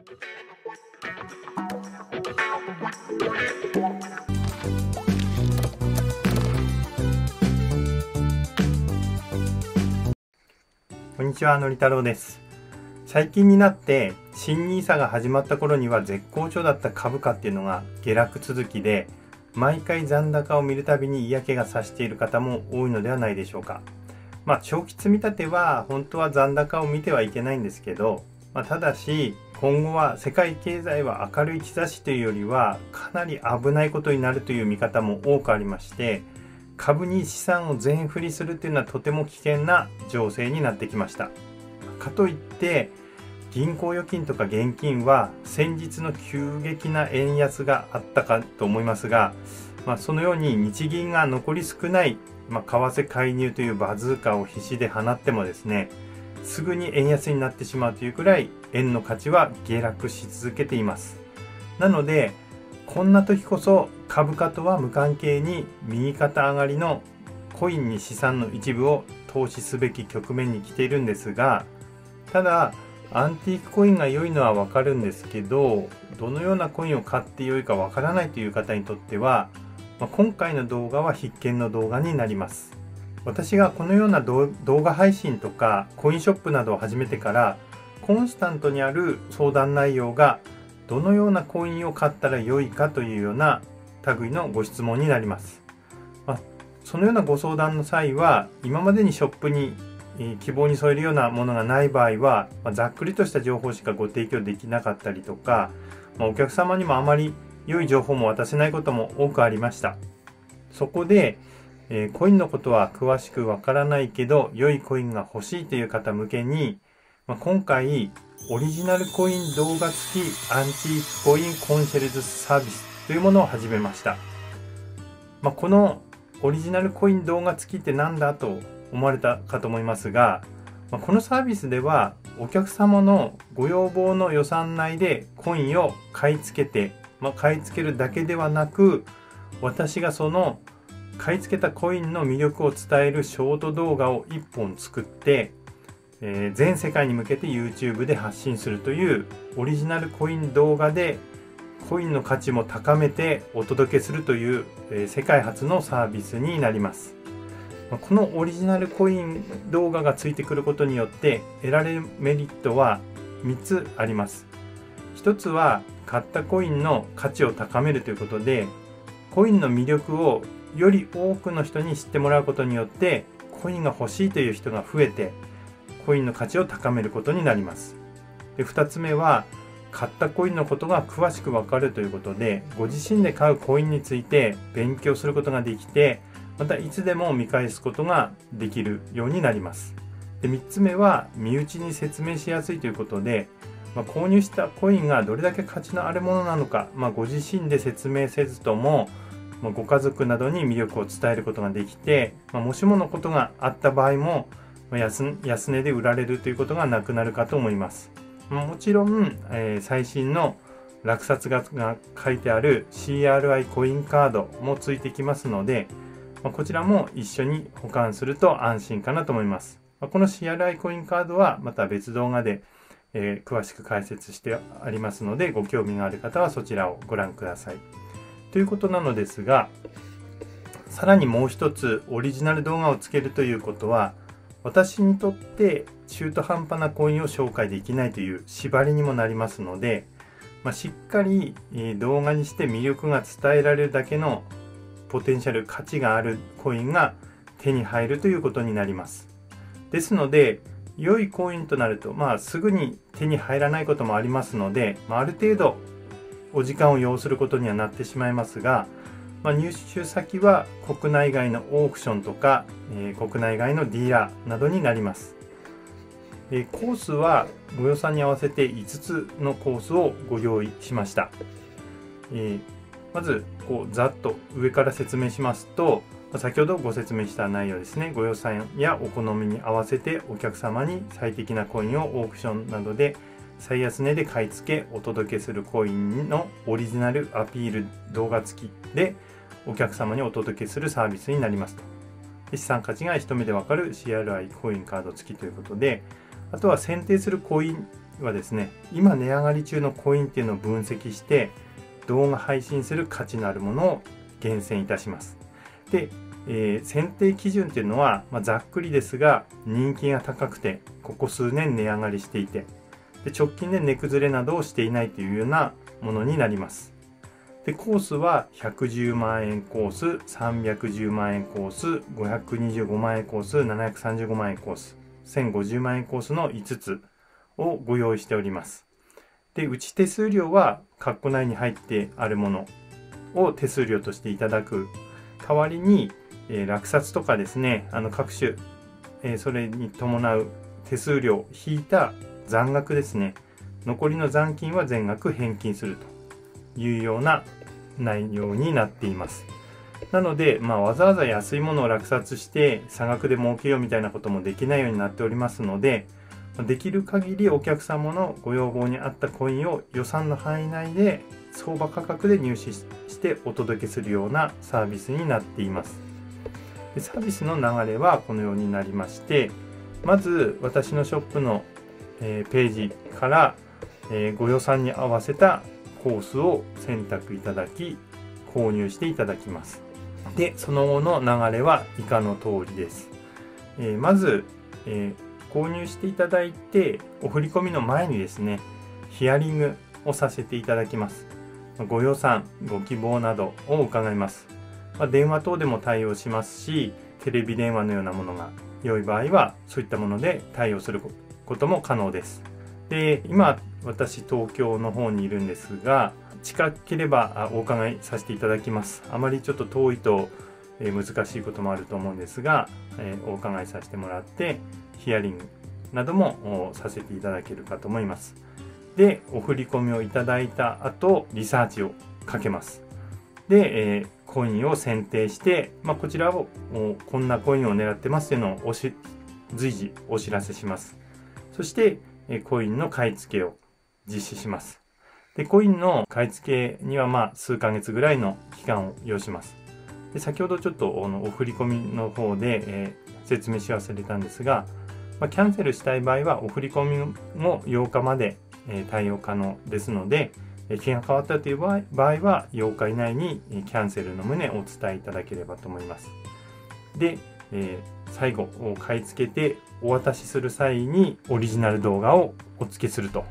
こんにちは、のり太郎です。最近になって、新 NISA が始まった頃には絶好調だった株価っていうのが下落続きで、毎回残高を見るたびに嫌気がさしている方も多いのではないでしょうか。まあ、長期積み立ては本当は残高を見てはいけないんですけど、まあ、ただし、今後は世界経済は明るい兆しというよりは、かなり危ないことになるという見方も多くありまして、株に資産を全振りするというのはとても危険な情勢になってきました。かといって銀行預金とか現金は先日の急激な円安があったかと思いますが、まあ、そのように日銀が残り少ない、まあ、為替介入というバズーカを必死で放ってもですねすぐに円安になってしまうというくらい円の価値は下落し続けています。なのでこんな時こそ株価とは無関係に右肩上がりのコインに資産の一部を投資すべき局面に来ているんですがただアンティークコインが良いのはわかるんですけどどのようなコインを買って良いかわからないという方にとっては、まあ、今回の動画は必見の動画になります私がこのような動画配信とかコインショップなどを始めてからコンスタントにある相談内容がどのようなコインを買ったら良いかというような類のご質問になります。まあ、そのようなご相談の際は今までにショップに希望に添えるようなものがない場合は、まあ、ざっくりとした情報しかご提供できなかったりとか、まあ、お客様にもあまり良い情報も渡せないことも多くありました。そこで、えー、コインのことは詳しくわからないけど良いコインが欲しいという方向けに、まあ、今回オリジナルコイン動画付きアンティークコインコンシェルジュサービスというものを始めました。まあ、このオリジナルコイン動画付きって何だと思われたかと思いますが、まあ、このサービスではお客様のご要望の予算内でコインを買い付けて、まあ、買い付けるだけではなく私がその買い付けたコインの魅力を伝えるショート動画を1本作ってえー、全世界に向けて YouTube で発信するというオリジナルコイン動画でコインの価値も高めてお届けするという、えー、世界初のサービスになります。このオリジナルコイン動画がついてくることによって得られるメリットは3つあります。1つは買ったコインの価値を高めるということでコインの魅力をより多くの人に知ってもらうことによってコインが欲しいという人が増えてコインの価値を高めることになります。で2つ目は買ったコインのことが詳しくわかるということでご自身で買うコインについて勉強することができてまたいつでも見返すことができるようになります。で3つ目は身内に説明しやすいということで、まあ、購入したコインがどれだけ価値のあるものなのか、まあ、ご自身で説明せずともま、ご家族などに魅力を伝えることができて、ま、もしものことがあった場合も安安値で売られるということがなくなるかと思います。もちろん、えー、最新の落札額が書いてある CRI コインカードもついてきますので、ま、こちらも一緒に保管すると安心かなと思います。ま、この CRI コインカードはまた別動画で、えー、詳しく解説してありますので、ご興味がある方はそちらをご覧ください。ということなのですが、さらにもう一つオリジナル動画をつけるということは、私にとって中途半端なコインを紹介できないという縛りにもなりますので、まあ、しっかり動画にして魅力が伝えられるだけのポテンシャル価値があるコインが手に入るということになります。ですので良いコインとなると、まあ、すぐに手に入らないこともありますので、まあ、ある程度お時間を要することにはなってしまいますが、まあ、入手先は国内外のオークションとか、えー、国内外のディーラーなどになります、えー、コースはご予算に合わせて5つのコースをご用意しました、えー、まずこうざっと上から説明しますと先ほどご説明した内容ですね。ご予算やお好みに合わせてお客様に最適なコインをオークションなどで最安値で買い付けお届けするコインのオリジナルアピール動画付きでお客様にお届けするサービスになりますと。資産価値が一目でわかる CRI コインカード付きということで、あとは選定するコインはですね今値上がり中のコインっていうのを分析して動画配信する価値のあるものを厳選いたしますで、えー、選定基準っていうのは、まあ、ざっくりですが人気が高くてここ数年値上がりしていてで直近で値崩れなどをしていないというようなものになります。でコースは110万円コース310万円コース525万円コース735万円コース1050万円コースの5つをご用意しております。でうち手数料は括弧内に入ってあるものを手数料としていただく。代わりに、えー、落札とかですねあの各種、えー、それに伴う手数料引いた残額ですね。残りの残金は全額返金するというような内容になっています。なので、まあ、わざわざ安いものを落札して差額で儲けようみたいなこともできないようになっておりますのでできる限りお客様のご要望に合ったコインを予算の範囲内で相場価格で入手してお届けするようなサービスになっています。サービスの流れはこのようになりましてまず私のショップの、え、ページから、え、ご予算に合わせたコースを選択いただき購入していただきます。でその後の流れは以下の通りです、え、まず、え購入していただいてお振込みの前にですねヒアリングをさせていただきます。ご予算ご希望などを伺います、まあ、電話等でも対応しますしテレビ電話のようなものが良い場合はそういったもので対応することも可能ですで今私東京の方にいるんですが近ければお伺いさせていただきますあまりちょっと遠いと難しいこともあると思うんですがお伺いさせてもらってヒアリングなどもさせていただけるかと思います。で、お振り込みをいただいた後、リサーチをかけます。で、え、コインを選定して、まあ、こちらをこんなコインを狙ってますというのを随時お知らせします。そして、コインの買い付けを実施します。で、コインの買い付けにはまあ数ヶ月ぐらいの期間を要します。で先ほどちょっとお振り込みの方で、えー、説明し忘れたんですが、まあ、キャンセルしたい場合はお振り込みも8日まで対応可能ですので、気が変わったという場合は8日以内にキャンセルの旨をお伝えいただければと思います。で、えー、最後を買い付けてお渡しする際にオリジナル動画をお付けすると。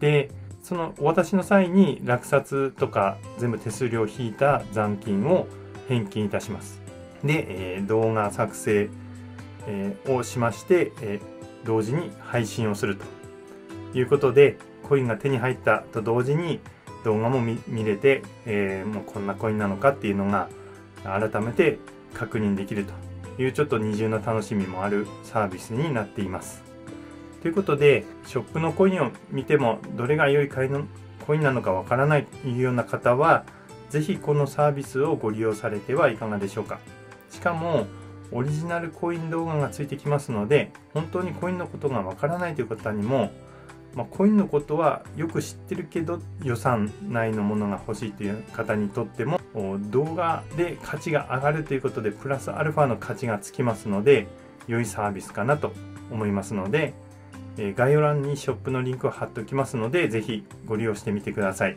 で、そのお渡しの際に落札とか全部手数料を引いた残金を返金いたします。で、えー、動画作成えー、をしまして、えー、同時に配信をするということでコインが手に入ったと同時に動画も見れて、えー、もうこんなコインなのかっていうのが改めて確認できるというちょっと二重の楽しみもあるサービスになっています。ということでショップのコインを見てもどれが良い買いのコインなのかわからないというような方は是非このサービスをご利用されてはいかがでしょうか。しかもオリジナルコイン動画がついてきますので本当にコインのことがわからないという方にも、まあ、コインのことはよく知ってるけど予算内のものが欲しいという方にとっても動画で価値が上がるということでプラスアルファの価値がつきますので良いサービスかなと思いますので概要欄にショップのリンクを貼っておきますのでぜひご利用してみてください。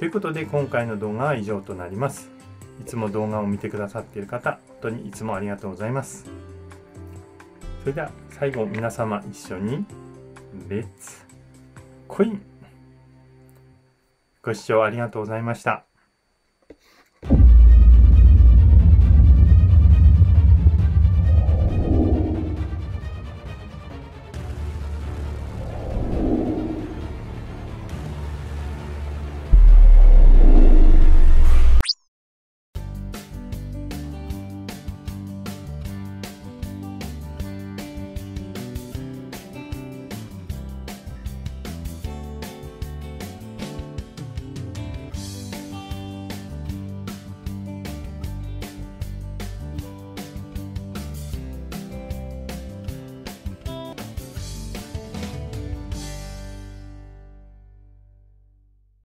ということで今回の動画は以上となります。いつも動画を見てくださっている方、本当にいつもありがとうございます。それでは最後皆様一緒に、レッツコインご視聴ありがとうございました。